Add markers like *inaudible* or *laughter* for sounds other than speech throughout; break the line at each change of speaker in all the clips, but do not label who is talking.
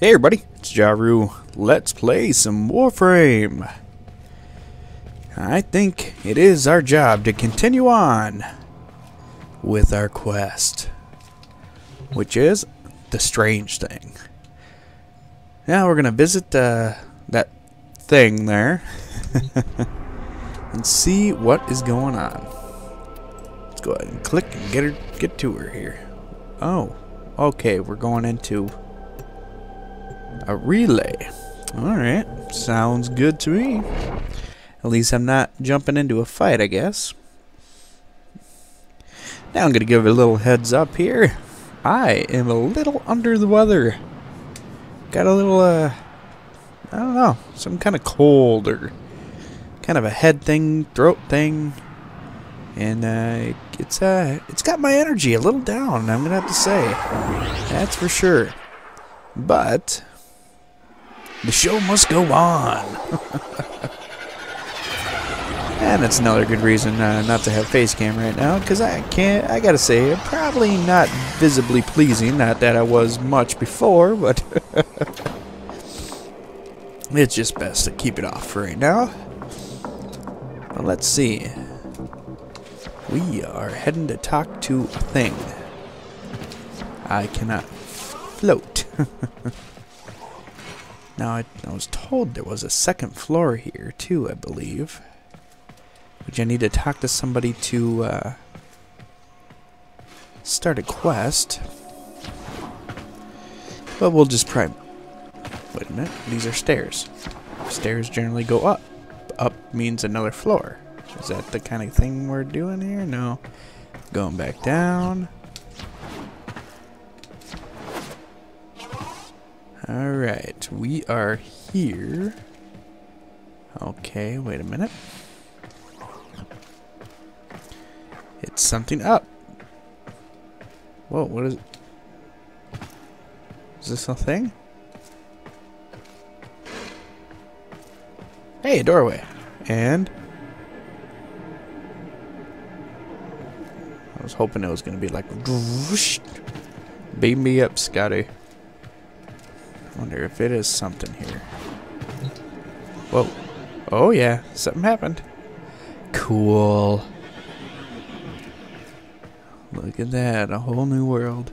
Hey everybody, it's Jaruu. Let's play some Warframe. I think it is our job to continue on with our quest, which is the strange thing. Now we're gonna visit uh, that thing there *laughs* and see what is going on. Let's go ahead and click and get her, get to her here. Oh, okay, we're going into a relay. Alright, sounds good to me. At least I'm not jumping into a fight, I guess. Now I'm going to give a little heads up here. I am a little under the weather. Got a little, uh, I don't know, some kind of cold or kind of a head thing, throat thing. And, uh, it's, uh, it's got my energy a little down, I'm going to have to say. That's for sure. But, the show must go on. and that's another good reason uh, not to have face cam right now, because I can't, I gotta say, probably not visibly pleasing, not that I was much before, but *laughs* it's just best to keep it off for right now. But let's see. We are heading to talk to a thing. I cannot float. *laughs* Now, I, I, was told there was a second floor here, too, I believe. Which I need to talk to somebody to uh, start a quest. But we'll just prime. Wait a minute, these are stairs. Stairs generally go up. Up means another floor. Is that the kind of thing we're doing here? No. Going back down. Alright, we are here. Okay, wait a minute. It's something up. Whoa, what is... Is this a thing? Hey, doorway. And... I was hoping it was going to be like... *laughs* Beam me up, Scotty. Wonder if it is something here. Whoa. Oh yeah, something happened. Cool. Look at that, a whole new world.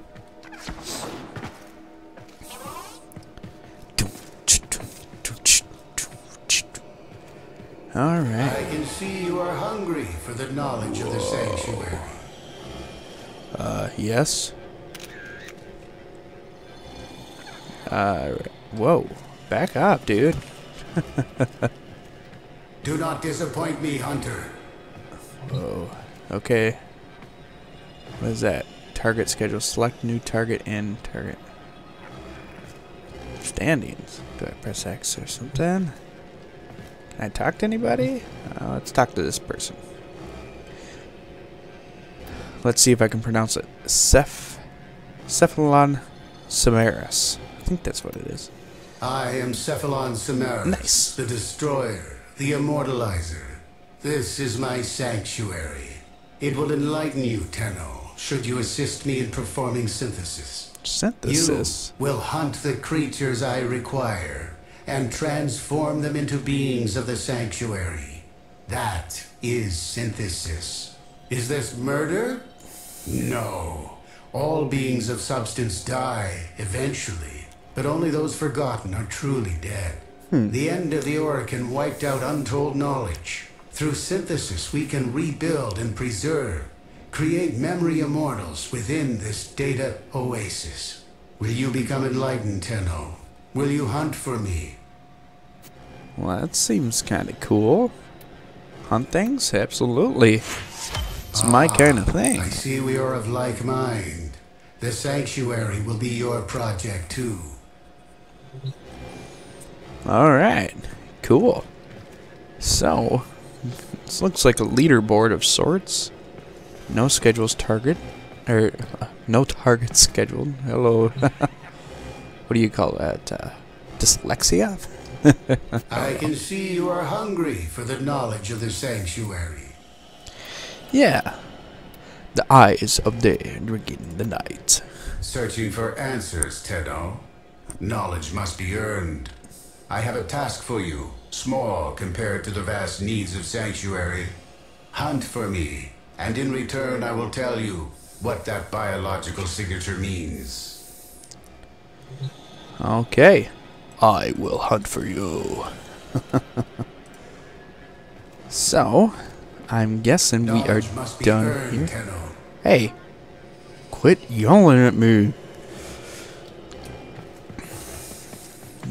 Alright.
I can see you are hungry for the knowledge of the sanctuary.
Uh, yes. Uh, whoa. Back up, dude. *laughs*
Do not disappoint me, Hunter.
Oh, okay. What is that? Target schedule. Select new target and target. Standings. Do I press X or something? Can I talk to anybody? Uh, let's talk to this person. Let's see if I can pronounce it. Ceph... Cephalon Simaris. I think that's what it is.
I am Cephalon Simaris,
nice.
the Destroyer, the Immortalizer. This is my sanctuary. It will enlighten you, Tenno, should you assist me in performing synthesis.
Synthesis?
You will hunt the creatures I require and transform them into beings of the sanctuary. That is synthesis. Is this murder? No. All beings of substance die, eventually. But only those forgotten are truly dead.
Hmm.
The end of the Orokin wiped out untold knowledge. Through synthesis, we can rebuild and preserve, create memory immortals within this data oasis. Will you become enlightened, Tenno? Will you hunt for me?
Well, that seems kind of cool. Hunt things? Absolutely. It's ah, my kind of thing.
I see we are of like mind. The sanctuary will be your project too.
Alright. Cool. So, this looks like a leaderboard of sorts. No schedules target. Or, uh, no target *laughs* scheduled. Hello. *laughs* what do you call that? Uh, dyslexia? *laughs*
I can see you are hungry for the knowledge of the sanctuary.
Yeah. The eyes of day drinking the night.
Searching for answers, Tenno. Knowledge must be earned. I have a task for you, small compared to the vast needs of Sanctuary. Hunt for me, and in return I will tell you what that biological signature means.
Okay. I will hunt for you. *laughs* so, I'm guessing we are
Knowledge must be
done here. Hey, quit yelling at me.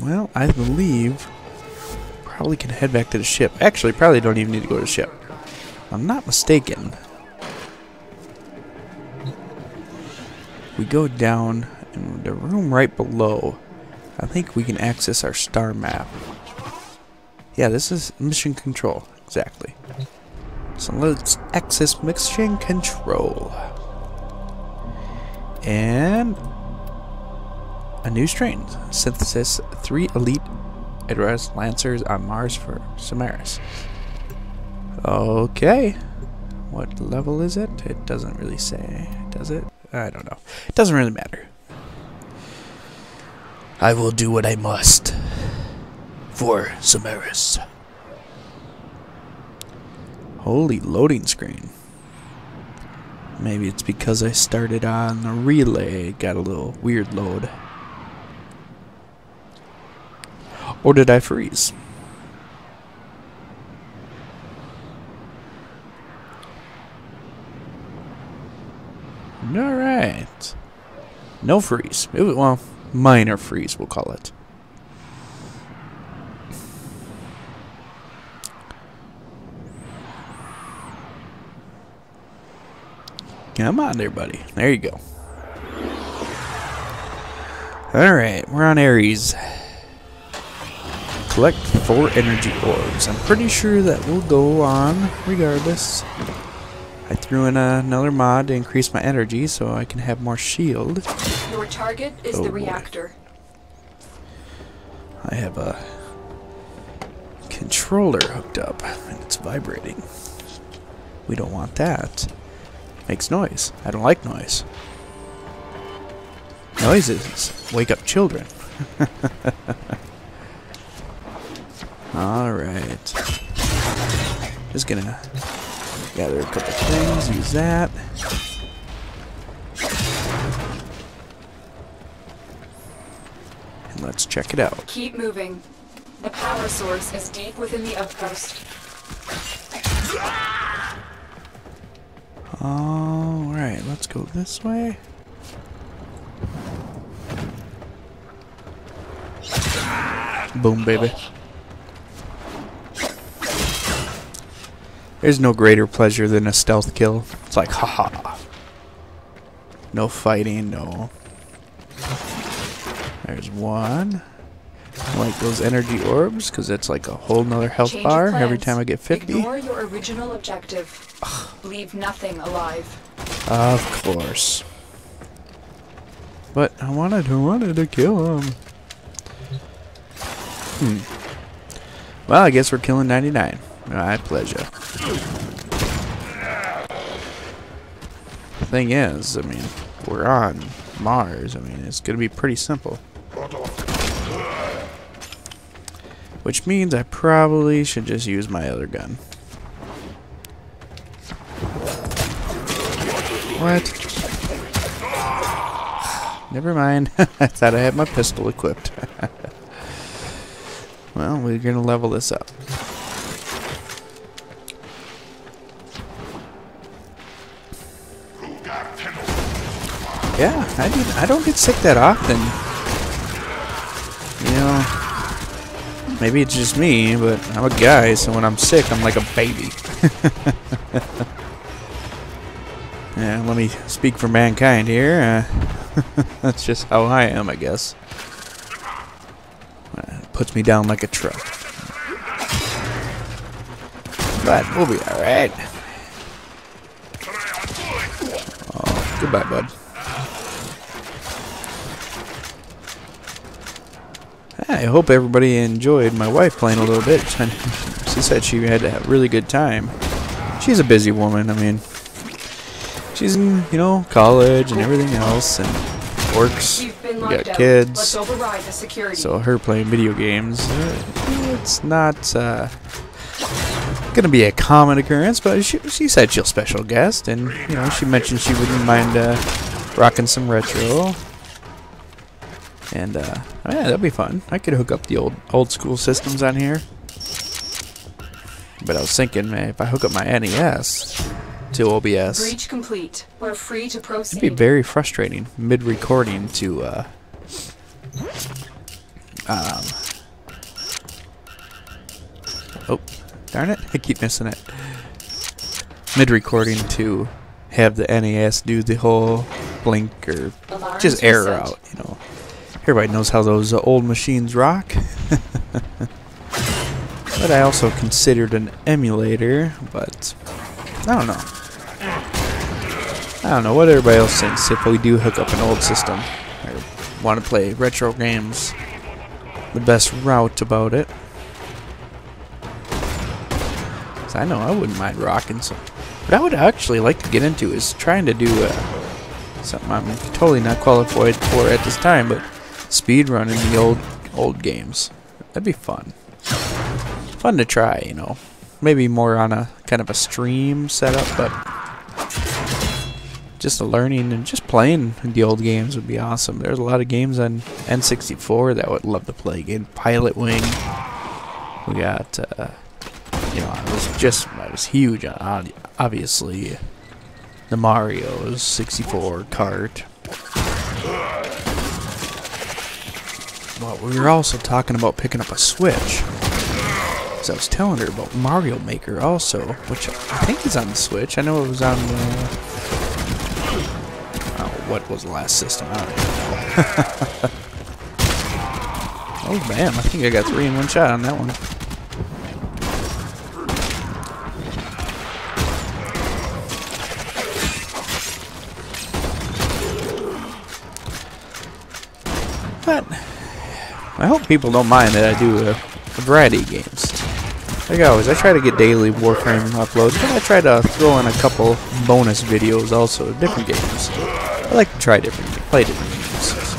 Well, I believe probably can head back to the ship. Actually, probably don't even need to go to the ship. I'm not mistaken. We go down in the room right below. I think we can access our star map. Yeah, this is mission control. Exactly. So let's access mission control. And a new strain. Synthesis three elite Idris Lancers on Mars for Simaris. Okay. What level is it? It doesn't really say, does it? I don't know. It doesn't really matter. I will do what I must for Simaris. Holy loading screen. Maybe it's because I started on the relay, it got a little weird load. Or did I freeze? Alright. No freeze. Well, minor freeze, we'll call it. Come on there, buddy. There you go. Alright, we're on Ares. Collect four energy orbs. I'm pretty sure that will go on regardless. I threw in another mod to increase my energy so I can have more shield.
Your target is
Oh,
the
boy.
reactor.
I have a controller hooked up and it's vibrating. We don't want that. Makes noise. I don't like noise. Noises wake up children. *laughs* Alright. Just gonna gather a couple things, use that. And let's check it out.
Keep moving. The power source is deep within the outpost.
Alright, let's go this way. Boom, baby. There's no greater pleasure than a stealth kill. It's like, haha. No fighting, no. There's one. I like those energy orbs, because it's like a whole nother health
Change
bar every time I get 50.
Ignore your original objective. Leave nothing alive.
Of course. But I wanted, I wanted to kill him. Hmm. Well, I guess we're killing 99. My pleasure. Thing is, I mean, we're on Mars. I mean, it's gonna be pretty simple. Which means I probably should just use my other gun. What? *sighs* Never mind. *laughs* I thought I had my pistol equipped. *laughs* well, we're gonna level this up. Yeah, I. I don't get sick that often. You know, maybe it's just me, but I'm a guy, so when I'm sick, I'm like a baby. *laughs* Yeah, let me speak for mankind here. Uh, *laughs* that's just how I am, I guess. Uh, puts me down like a truck. But we'll be alright. Goodbye, bud. I hope everybody enjoyed my wife playing a little bit. *laughs* She said she had a really good time. She's a busy woman. I mean, she's in, you know, college and everything else and works.
You've been in
We got kids.
Let's override the security.
So her playing video games, uh, it's not uh, gonna be a common occurrence. But she, she said she'll special guest, and you know she mentioned she wouldn't mind uh, rocking some retro. And uh, oh yeah, that'd be fun. I could hook up the old old school systems on here. But I was thinking, man, if I hook up my NES to OBS,
Breach complete. We're free to proceed.
It'd be very frustrating mid-recording to, uh, um, oh, darn it, I keep missing it. Mid-recording to have the NES do the whole blink or
Alarms
just error out, you know. Everybody knows how those uh, old machines rock. *laughs* but I also considered an emulator, but I don't know. I don't know what everybody else thinks if we do hook up an old system or want to play retro games. The best route about it. I know I wouldn't mind rocking some. What I would actually like to get into is trying to do uh, something I'm totally not qualified for at this time, but speed running the old old games. That'd be fun. Fun to try, you know. Maybe more on a kind of a stream setup, but just learning and just playing the old games would be awesome. There's a lot of games on N64 that I would love to play again. Pilot Wing. We got, uh, you know, I was just, I was huge uh, on, on obviously, the Mario's 64 cart. Well, we were also talking about picking up a Switch. So I was telling her about Mario Maker also, which I think is on the Switch. I know it was on the. Oh, what was the last system? I don't know. *laughs* oh, man. I think I got three in one shot on that one. But I hope people don't mind that I do a, a variety of games. Like always, I try to get daily Warframe uploads, but I try to throw in a couple bonus videos also, different games. I like to try different, play different games. So.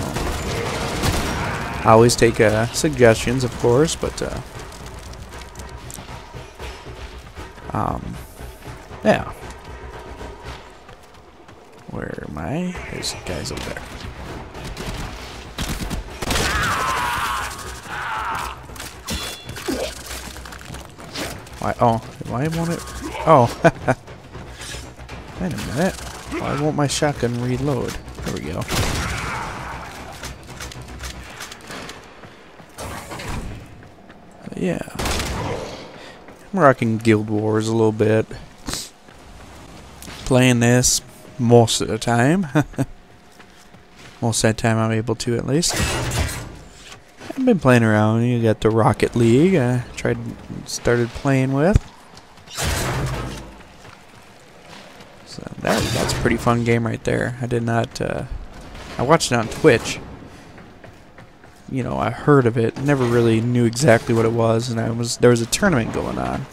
I always take uh, suggestions, of course, but uh, um, yeah. Where am I? There's guys over there. Why? Oh, why won't it? Oh, *laughs* wait a minute. Why won't my shotgun reload? There we go. Yeah, I'm rocking Guild Wars a little bit. Playing this most of the time. *laughs* most of the time I'm able to, at least. Been playing around. You got the Rocket League. I tried, started playing with. So that that's a pretty fun game right there. I did not. Uh, I watched it on Twitch. You know, I heard of it, never really knew exactly what it was, and I was there was a tournament going on.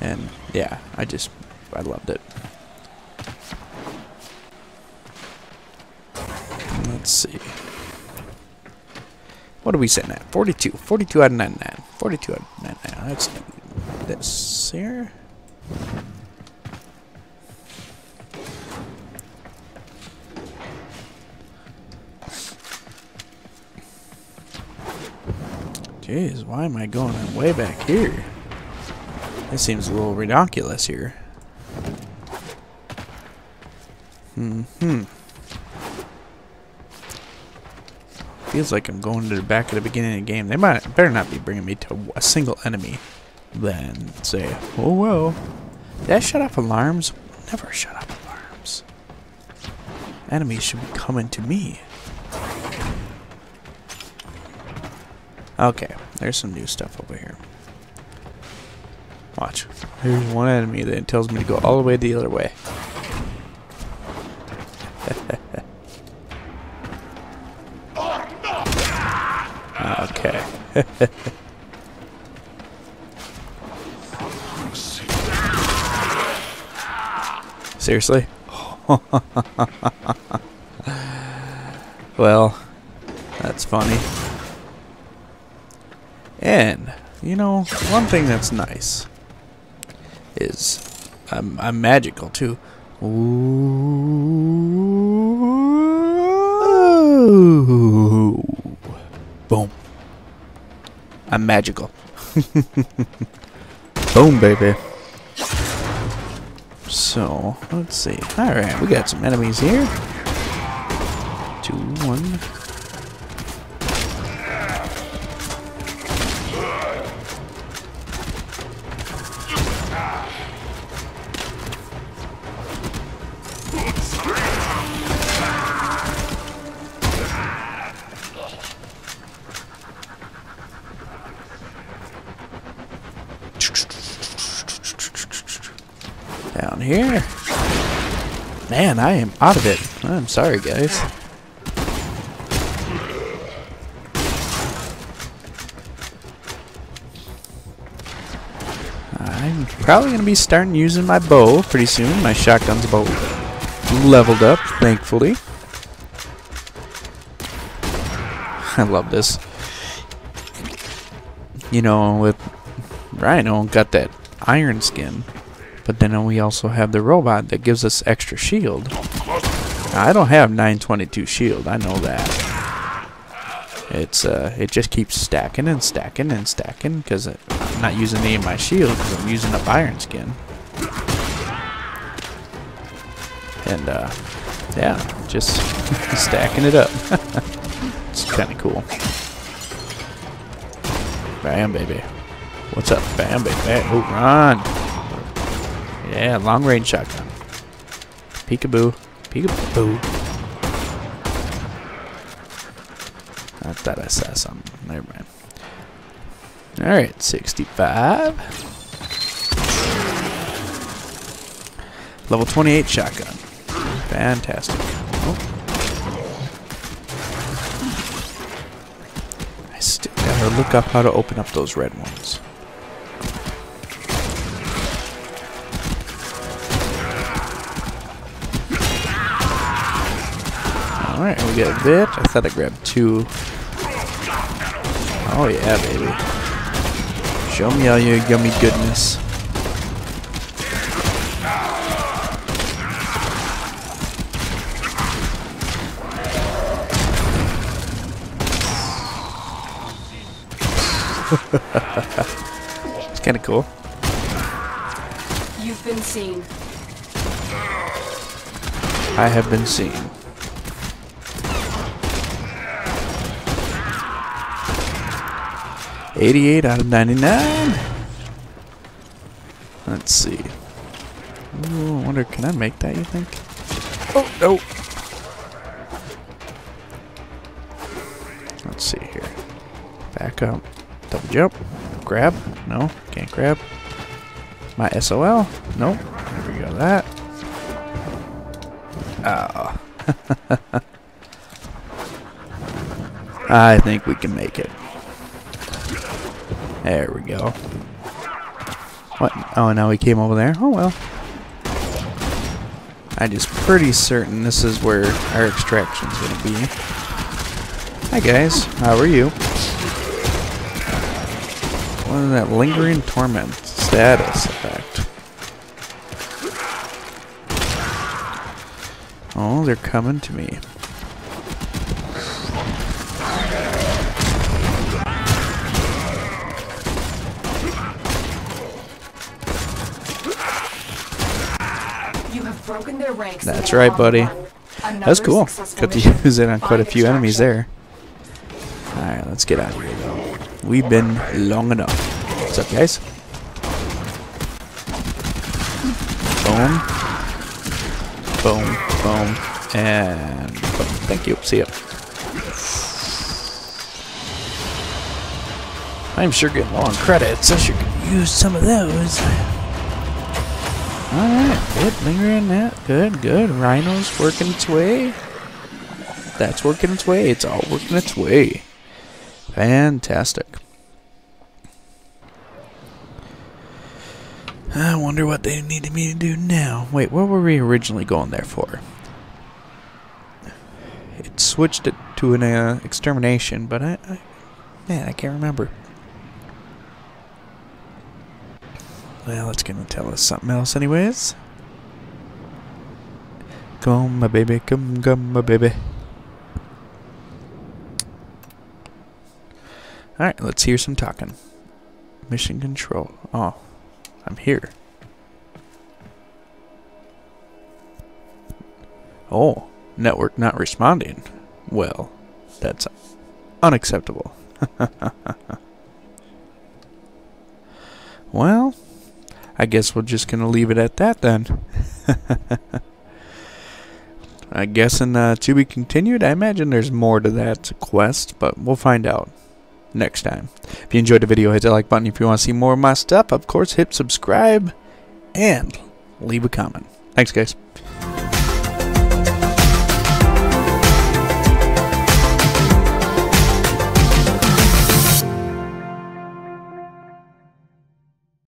And yeah, I just I loved it. Let's see. What are we sitting at? 42. 42 out of 99. 42 out of 99. Let's do this here. Jeez, why am I going way back here? This seems a little ridiculous here. Hmm. Hmm. Feels like I'm going to the back at the beginning of the game. They might better not be bringing me to a single enemy. Then say, oh well. Did I shut off alarms? Never shut off alarms. Enemies should be coming to me. Okay, there's some new stuff over here. Watch. There's one enemy that tells me to go all the way the other way. *laughs* Seriously? *laughs* Well, that's funny. And, you know, one thing that's nice is I'm, I'm magical too. Ooh. I'm magical. *laughs* Boom, baby. So, let's see. Alright, we got some enemies here. Two, one. Here. Man, I am out of it. I'm sorry, guys. I'm probably going to be starting using my bow pretty soon. My shotgun's about leveled up, thankfully. *laughs* I love this. You know, with Rhino, got that iron skin. But then we also have the robot that gives us extra shield. Now, I don't have 922 shield, I know that. It's uh, it just keeps stacking and stacking and stacking because I'm not using any of my shield because I'm using up iron skin. And uh, yeah, just *laughs* stacking it up. *laughs* it's kind of cool. Bam, baby. What's up? Bam, baby. Oh, run. Yeah, long range shotgun. Peekaboo. Peekaboo. I thought I saw something. Never mind. Alright, 65. Level 28 shotgun. Fantastic. Oh. I still gotta look up how to open up those red ones. Alright, we get a bit. I thought I grabbed two. Oh yeah, baby. Show me all your yummy goodness. it's kind of cool.
You've been seen.
I have been seen. Eighty-eight out of ninety-nine. Let's see. Ooh, I wonder, can I make that? You think? Oh no. Let's see here. Back up. Double jump. Grab. No, can't grab. My SOL. Nope. There we go. That. Oh. *laughs* I think we can make it. There we go. What? Oh, now we came over there? Oh, well. I'm just pretty certain this is where our extraction's to be. Hi, guys. How are you? What is that? Lingering Torment status effect. Oh, they're coming to me. That's right, buddy. That's cool. Got to use it on quite a few enemies there. Alright, let's get out of here, though. We've been long enough. What's up, guys? Boom. Boom. Boom. And boom. Thank you. See ya. I'm sure getting low on credits. I sure could use some of those. Alright, good. Lingering that. Good, good. Rhino's working its way. That's working its way. It's all working its way. Fantastic. I wonder what they needed me to do now. Wait, what were we originally going there for? It switched it to an uh, extermination, but I, I, man, I can't remember. Well, it's gonna tell us something else, anyways. Come on, my baby, come, come, my baby. Alright, let's hear some talking. Mission control. Oh, I'm here. Oh, network not responding. Well, that's unacceptable. *laughs* well, I guess we're just gonna leave it at that then. *laughs* I guess in uh, to be continued. I imagine there's more to that quest, but we'll find out next time. If you enjoyed the video, hit the like button. If you want to see more of my stuff, of course, hit subscribe and leave a comment. Thanks, guys.